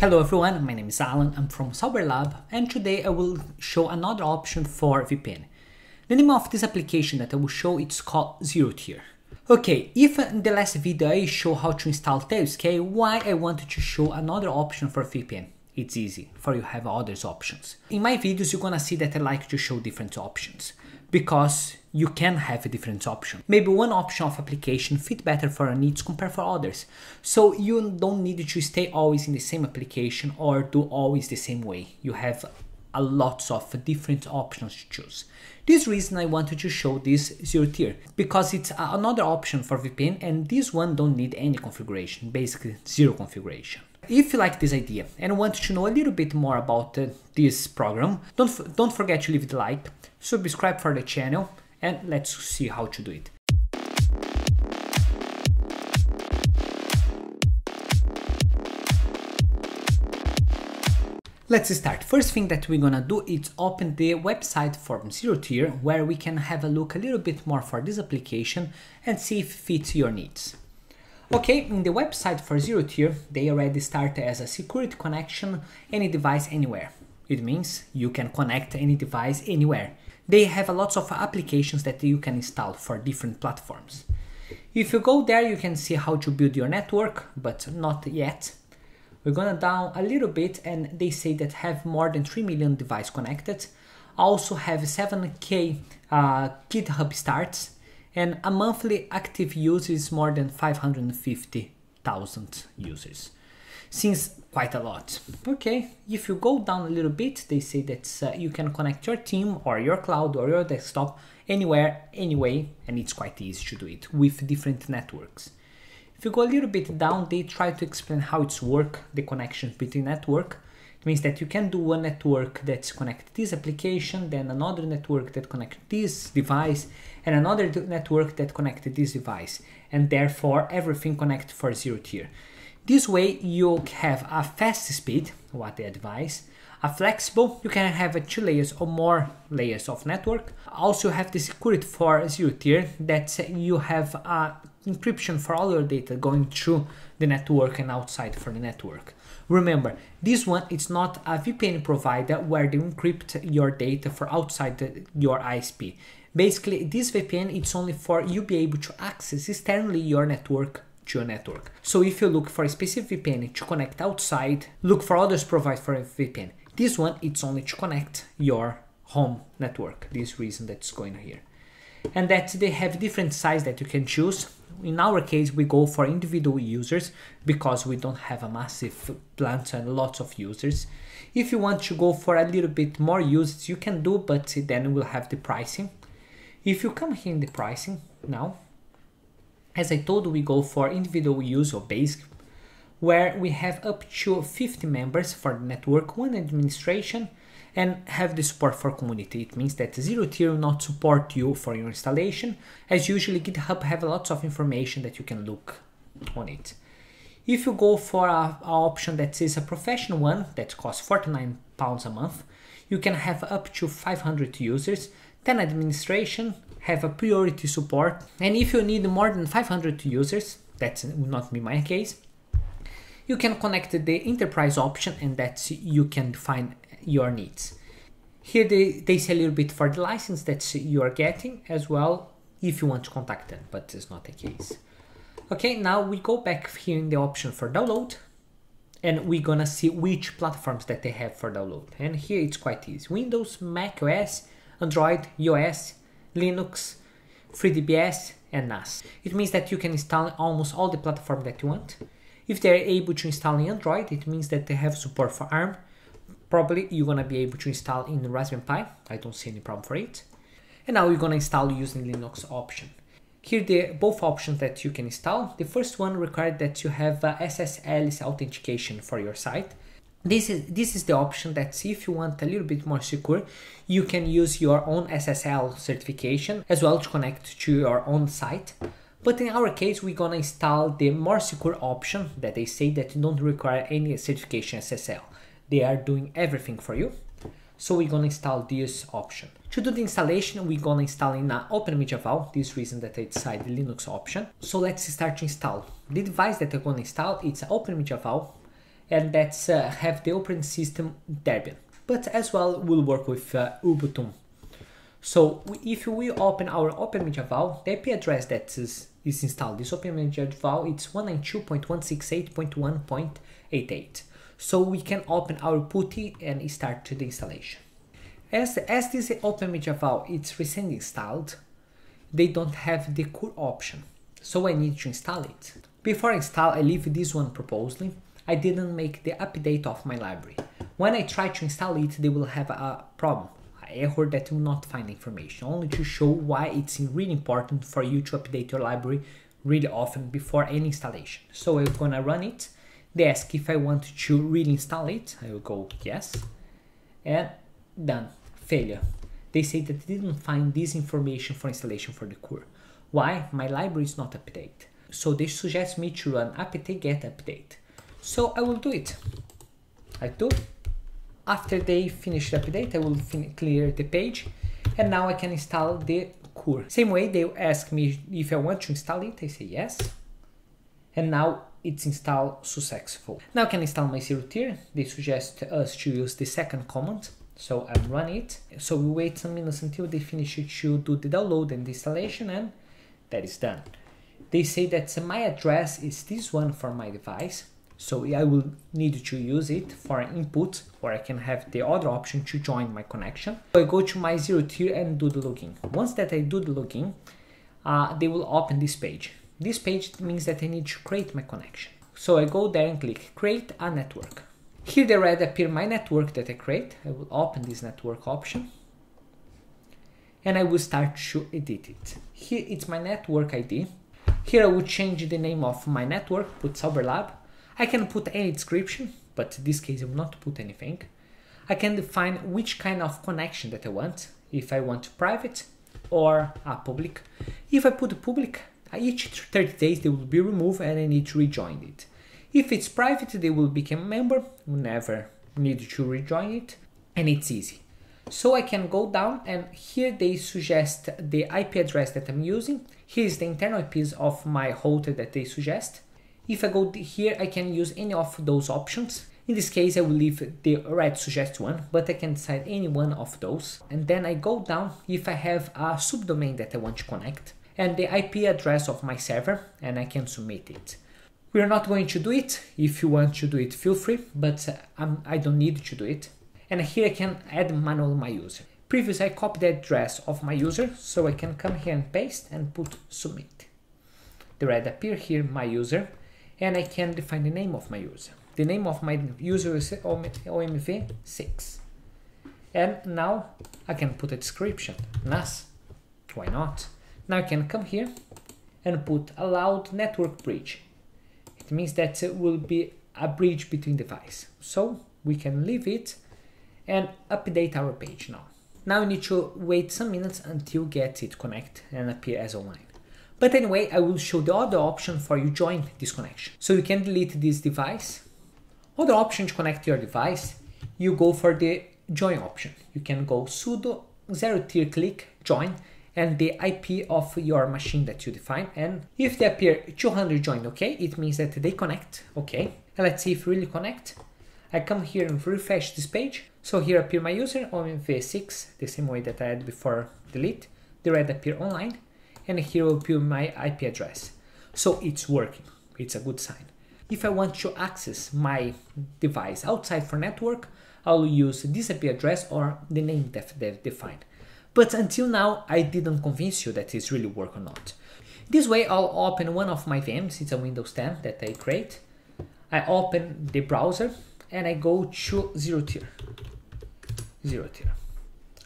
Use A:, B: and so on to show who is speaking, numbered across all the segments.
A: Hello everyone, my name is Alan, I'm from Cyberlab and today I will show another option for VPN. The name of this application that I will show is called Zero Tier. Okay, if in the last video I show how to install Tailscale, why I wanted to show another option for VPN? It's easy, for you have others options. In my videos you're gonna see that I like to show different options because you can have a different option. Maybe one option of application fit better for your needs compared for others. So you don't need to stay always in the same application or do always the same way. You have a lots of different options to choose. This reason I wanted to show this zero tier because it's another option for VPN and this one don't need any configuration, basically zero configuration. If you like this idea and want to know a little bit more about uh, this program, don't, don't forget to leave the like, subscribe for the channel and let's see how to do it. Let's start. First thing that we're gonna do is open the website from Zero Tier where we can have a look a little bit more for this application and see if it fits your needs. Okay, in the website for Zero Tier, they already start as a security connection any device anywhere. It means you can connect any device anywhere. They have a lots of applications that you can install for different platforms. If you go there, you can see how to build your network, but not yet. We're gonna down a little bit and they say that have more than 3 million device connected, also have 7k uh, GitHub starts, and a monthly active user is more than 550,000 users. Seems quite a lot. Okay, if you go down a little bit, they say that uh, you can connect your team or your cloud or your desktop anywhere, anyway, and it's quite easy to do it with different networks. If you go a little bit down, they try to explain how it's work, the connections between network. It means that you can do one network that's connect this application, then another network that connect this device, and another network that connect this device, and therefore everything connect for zero tier. This way you have a fast speed, what they advise, a flexible, you can have two layers or more layers of network. Also have the security for zero tier that you have a encryption for all your data going through the network and outside for the network. Remember, this one is not a VPN provider where they encrypt your data for outside the, your ISP. Basically, this VPN it's only for you be able to access externally your network to your network. So if you look for a specific VPN to connect outside, look for others provide for a VPN. This one it's only to connect your home network. This reason that's going here. And that they have different size that you can choose in our case, we go for individual users because we don't have a massive plant and lots of users. If you want to go for a little bit more users, you can do, but then we'll have the pricing. If you come here in the pricing now, as I told, we go for individual use or basic, where we have up to 50 members for the network, one administration, and have the support for community. It means that zero tier will not support you for your installation, as usually GitHub have lots of information that you can look on it. If you go for a, a option that is a professional one that costs 49 pounds a month, you can have up to 500 users, 10 administration, have a priority support, and if you need more than 500 users, that's not be my case, you can connect the enterprise option and that you can find your needs. Here they, they say a little bit for the license that you are getting as well if you want to contact them, but it's not the case. Okay, now we go back here in the option for download and we're gonna see which platforms that they have for download. And here it's quite easy. Windows, Mac OS, Android, iOS, Linux, FreeBSD, and NAS. It means that you can install almost all the platform that you want. If they're able to install in Android, it means that they have support for ARM, Probably you're gonna be able to install in Raspberry Pi. I don't see any problem for it. And now you're gonna install using Linux option. Here the both options that you can install. The first one required that you have uh, SSL authentication for your site. This is this is the option that if you want a little bit more secure, you can use your own SSL certification as well to connect to your own site. But in our case, we're gonna install the more secure option that they say that you don't require any certification SSL they are doing everything for you. So we're gonna install this option. To do the installation, we're gonna install in an OpenMediaVault, this reason that I decided the Linux option. So let's start to install. The device that I'm gonna install, it's an OpenMediaVault, and that's uh, have the operating system Debian. But as well, we'll work with uh, Ubuntu. So if we open our OpenMediaVault, the IP address that is, is installed, this OpenMediaVault, it's 192.168.1.88. So we can open our PuTTY and start the installation. As, as this OpenMediaVault it's recently installed, they don't have the curl option, so I need to install it. Before I install, I leave this one proposally. I didn't make the update of my library. When I try to install it, they will have a problem, an error that will not find information, only to show why it's really important for you to update your library really often before any installation. So I'm gonna run it. They ask if I want to reinstall it. I will go yes, and done. Failure. They say that they didn't find this information for installation for the curl. Why? My library is not updated. So they suggest me to run apt get update. So I will do it. I do. After they finish the update, I will clear the page and now I can install the curl. Same way they ask me if I want to install it, I say yes. And now it's installed successful. Now I can install my zero tier. They suggest us to use the second command so I'm run it. So we wait some minutes until they finish to do the download and the installation and that is done. They say that my address is this one for my device. So I will need to use it for input or I can have the other option to join my connection. So I go to my zero tier and do the login. Once that I do the login, uh, they will open this page. This page means that I need to create my connection. So I go there and click create a network. Here the red appear my network that I create. I will open this network option and I will start to edit it. Here it's my network ID. Here I will change the name of my network, put Cyberlab. I can put any description, but in this case I will not put anything. I can define which kind of connection that I want, if I want private or a public. If I put public, each 30 days they will be removed and I need to rejoin it. If it's private, they will become a member, never need to rejoin it, and it's easy. So I can go down and here they suggest the IP address that I'm using. Here's the internal IPs of my router that they suggest. If I go here, I can use any of those options. In this case, I will leave the red suggest one, but I can decide any one of those. And then I go down if I have a subdomain that I want to connect and the IP address of my server and I can submit it. We are not going to do it. If you want to do it, feel free, but uh, I don't need to do it. And here I can add manual my user. Previously, I copied the address of my user, so I can come here and paste and put submit. The red appear here, my user, and I can define the name of my user. The name of my user is OMV6. And now I can put a description, NAS. Why not? Now I can come here and put allowed network bridge it means that it will be a bridge between devices. So we can leave it and update our page now. Now we need to wait some minutes until get it connect and appear as online. But anyway, I will show the other option for you join this connection. So you can delete this device. Other option to connect your device, you go for the join option. You can go sudo zerotier-cli join and the IP of your machine that you define. And if they appear 200 joined, okay, it means that they connect, okay. And let's see if really connect. I come here and refresh this page. So here appear my user, OMV6, the same way that I had before delete. The red appear online, and here will appear my IP address. So it's working, it's a good sign. If I want to access my device outside for network, I'll use this IP address or the name that they've defined. But until now, I didn't convince you that it's really work or not. This way, I'll open one of my VMs, it's a Windows 10 that I create. I open the browser and I go to zero tier. Zero tier.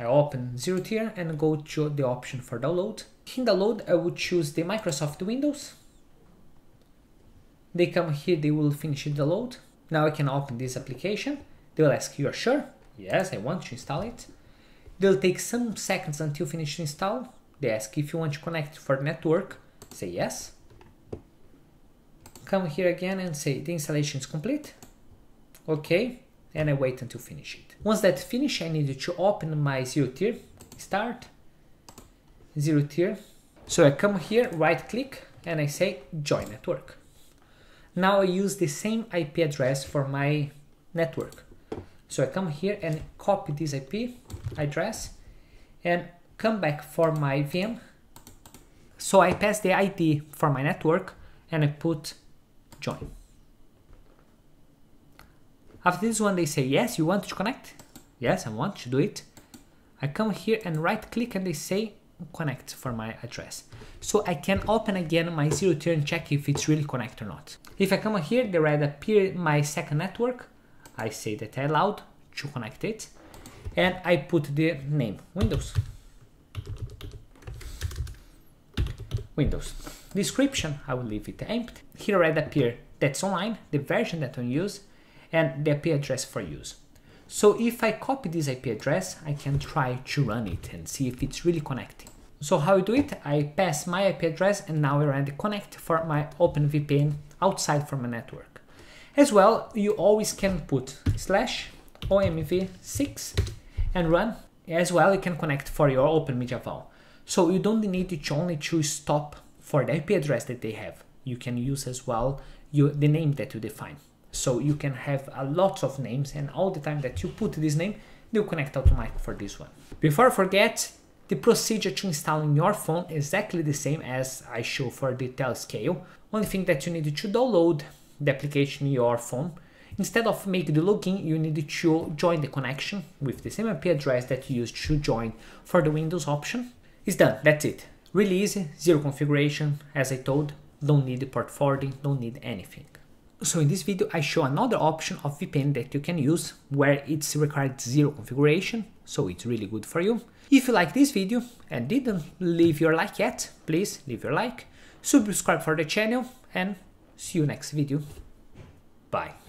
A: I open zero tier and go to the option for download. In download, I would choose the Microsoft Windows. They come here, they will finish the download. Now I can open this application. They will ask, you are sure? Yes, I want to install it. They'll take some seconds until finish install. They ask if you want to connect for network. Say yes. Come here again and say the installation is complete. Okay, and I wait until finish it. Once that finish, I need to open my zero tier. Start, zero tier. So I come here, right click, and I say join network. Now I use the same IP address for my network. So I come here and copy this IP address and come back for my VM. So I pass the ID for my network and I put join. After this one, they say, yes, you want to connect? Yes, I want to do it. I come here and right click and they say connect for my address. So I can open again my zero and check if it's really connect or not. If I come here, the red appear my second network. I say that I allowed to connect it and I put the name Windows. Windows. Description, I will leave it empty. Here red appear that's online, the version that I use, and the IP address for use. So if I copy this IP address, I can try to run it and see if it's really connecting. So how I do it, I pass my IP address and now I run the connect for my OpenVPN outside from my network. As well, you always can put slash OMV6 and run. As well, you can connect for your OpenMediaVault. So you don't need to only choose stop for the IP address that they have. You can use as well the name that you define. So you can have a lot of names and all the time that you put this name, they'll connect automatically for this one. Before I forget, the procedure to install in your phone is exactly the same as I show for the Tailscale. Only thing that you need to download the application in your phone. Instead of making the login, you need to join the connection with the same IP address that you used to join for the Windows option. It's done, that's it. Really easy, zero configuration, as I told, don't need port forwarding, don't need anything. So in this video I show another option of VPN that you can use where it's required zero configuration, so it's really good for you. If you like this video and didn't leave your like yet, please leave your like, subscribe for the channel and see you next video. Bye.